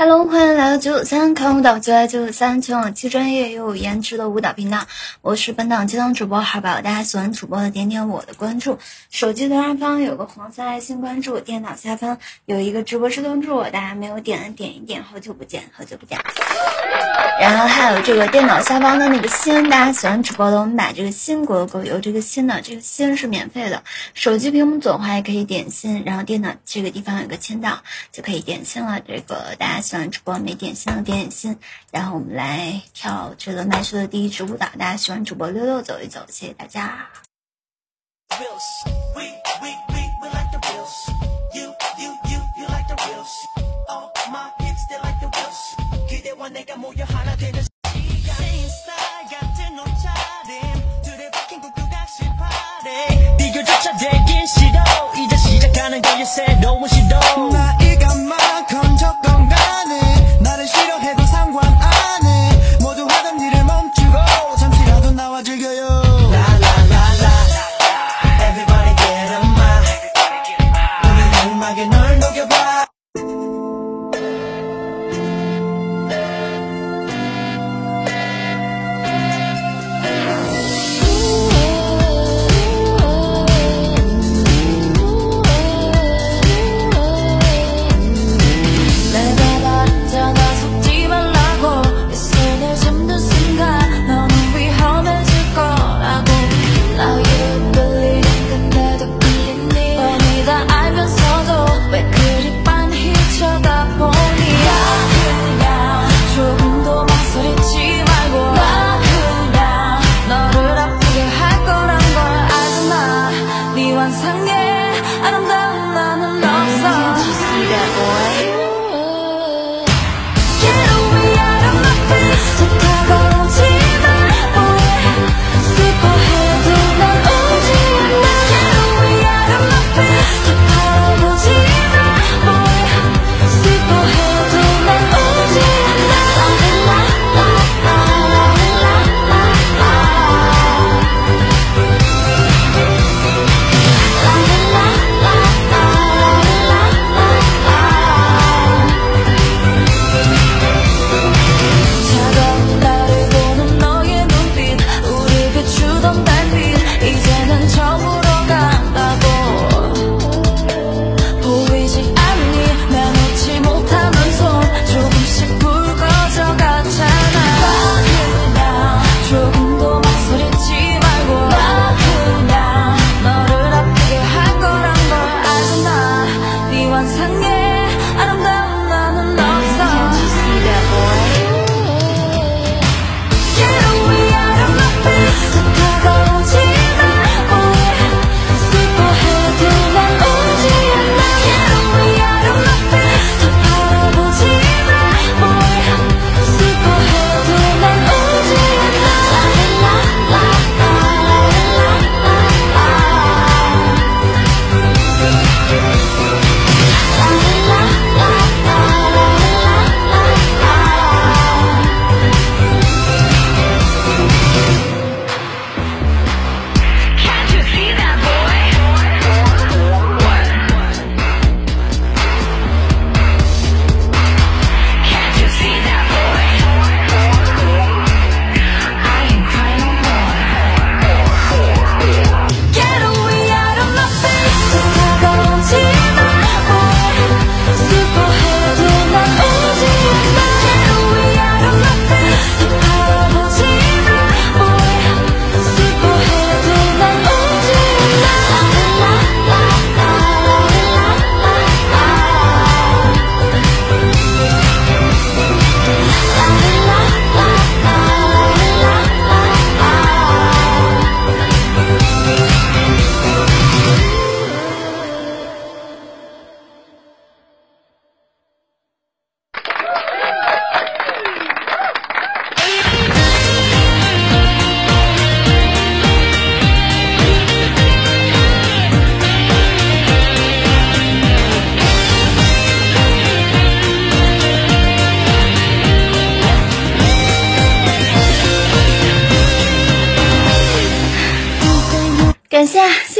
Hello，欢迎来到九九三看舞蹈，就在九九三，全网最专业又有颜值的舞蹈频道。我是本档接档主播海宝，大家喜欢主播的点点我的关注。手机左上方有个黄色爱心关注，电脑下方有一个直播室通知我，大家没有点的点一点。好久不见，好久不见。然后还有这个电脑下方的那个心，大家喜欢主播的，我们把这个心勾勾，有这个心的，这个心是免费的。手机屏幕左滑也可以点心，然后电脑这个地方有个签到就可以点心了。这个大家。喜欢主播没点心的点点心，然后我们来跳这个麦秀的第一支舞蹈。大家喜欢主播溜溜走一走，谢谢大家。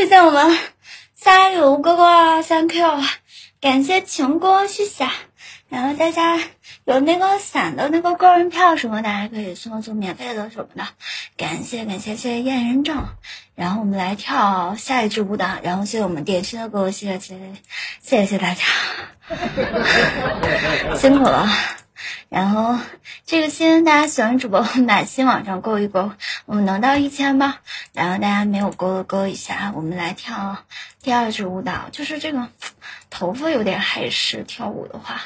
谢谢我们三五哥哥，Thank you，感谢情哥，谢谢然后大家有那个伞的那个个人票什么，大家可以送送免费的什么的。感谢感谢谢谢验人证。然后我们来跳下一支舞蹈。然后谢谢我们点心的哥哥，谢谢谢谢谢谢大家，辛苦了。然后这个新大家喜欢主播把心往上勾一勾，我们能到一千吗？然后大家没有勾的勾一下，我们来跳第二支舞蹈，就是这个头发有点还湿，跳舞的话。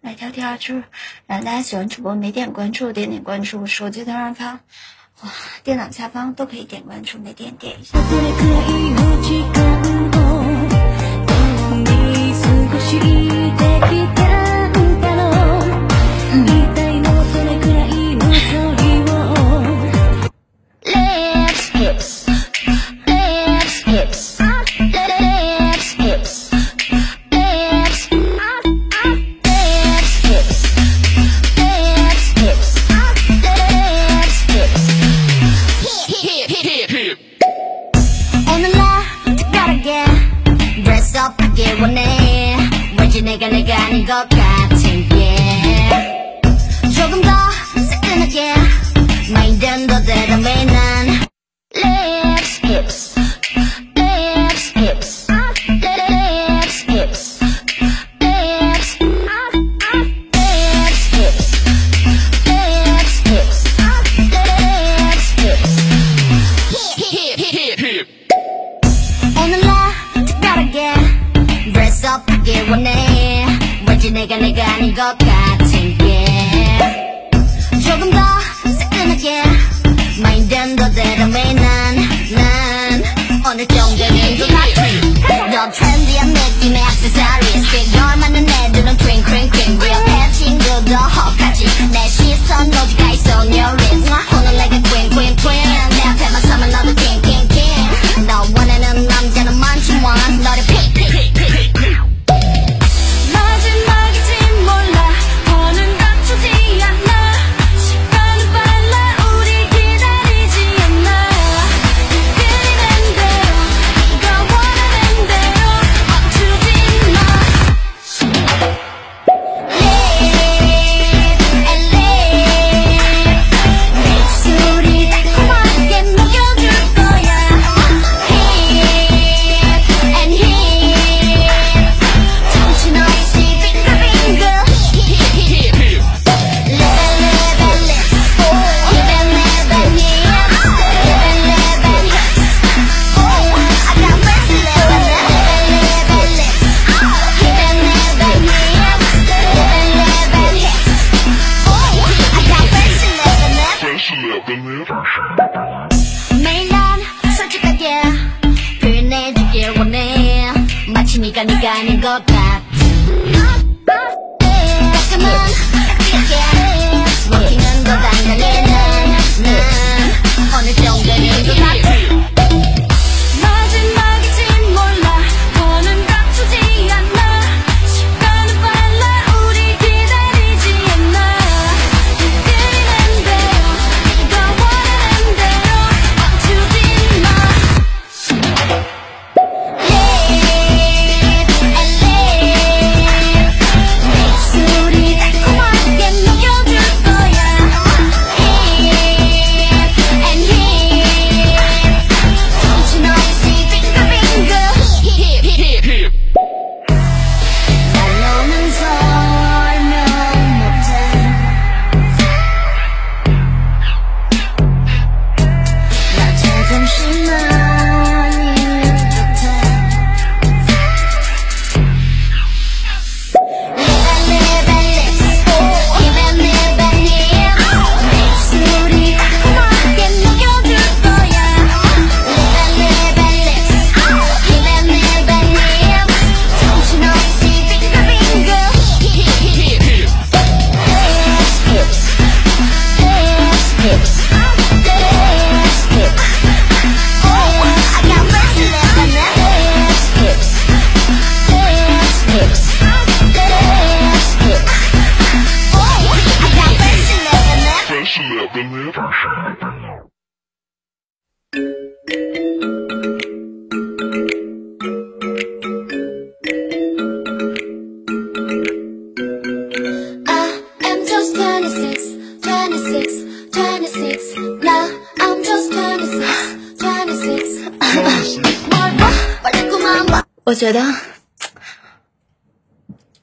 来跳第二支，然后大家喜欢主播没点关注，点点关注，手机的上方，哇，电脑下方都可以点关注，没点点一下。用着你的我觉得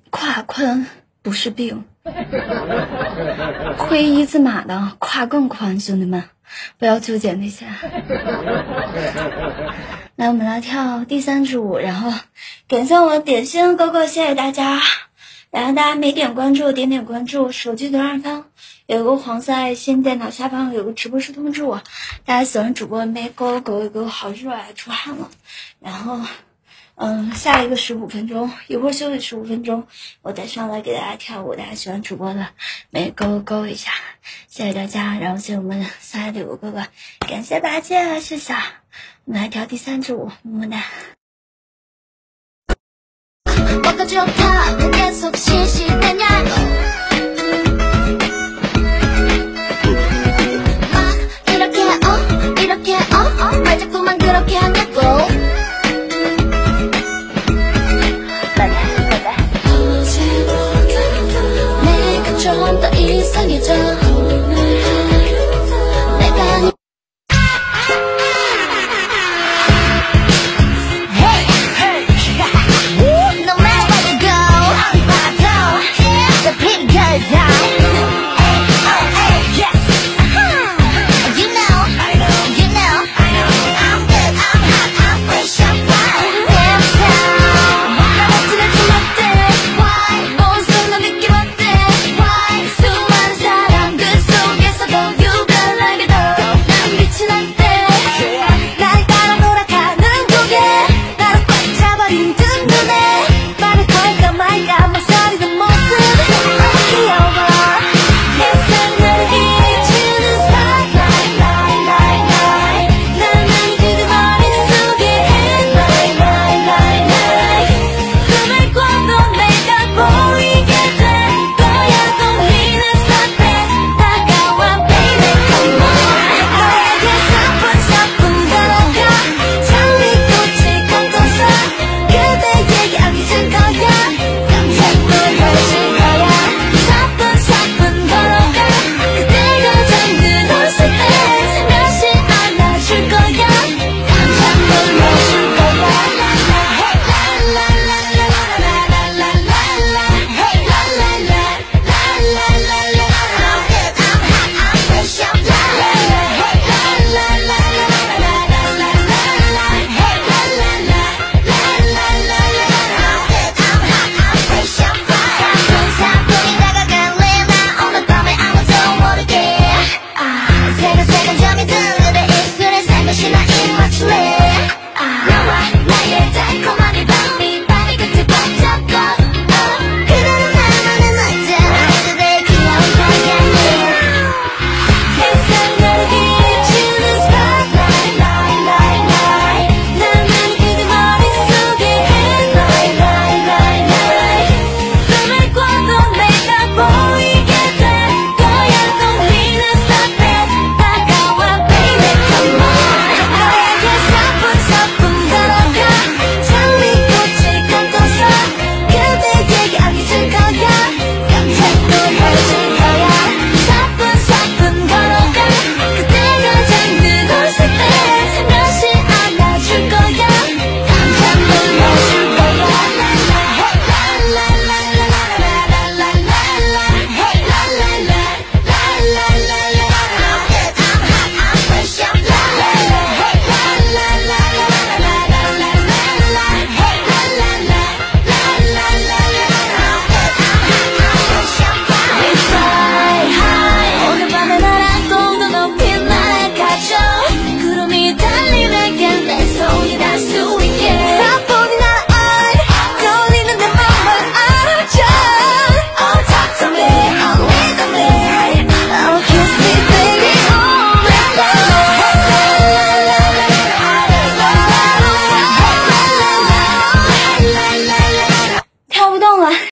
胯宽不是病，会一字马的胯更宽。兄弟们不要纠结那些，来我们来跳第三支舞，然后感谢我们点心哥哥，谢谢大家，然后大家没点关注，点点关注手机左上方。有个黄色爱心，电脑下方有个直播室通知我。大家喜欢主播没勾勾一勾，好热啊，出汗了。然后，嗯，下一个十五分钟，一会儿休息十五分钟，我再上来给大家跳舞。大家喜欢主播的没勾勾一下，谢谢大家。然后谢谢我们三海礼物哥哥，感谢八戒，谢谢。我们来跳第三支舞，么么哒。 뭐가 좋다 왜 계속 실시되냐고